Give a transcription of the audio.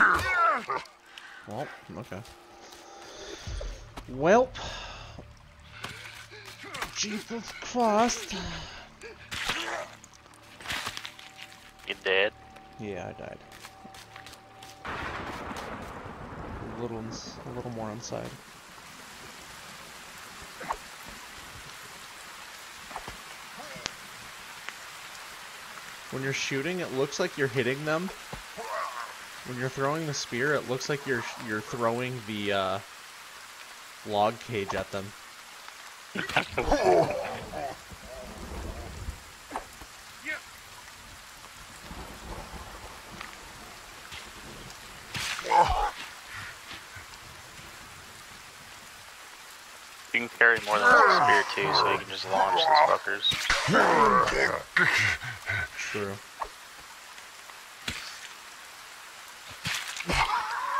Well, okay. Welp. Jesus Christ. You dead? Yeah, I died. A little, a little more inside. When you're shooting, it looks like you're hitting them. When you're throwing the spear, it looks like you're you're throwing the uh, log cage at them. You can carry more than one spear too, so you can just launch these fuckers. True.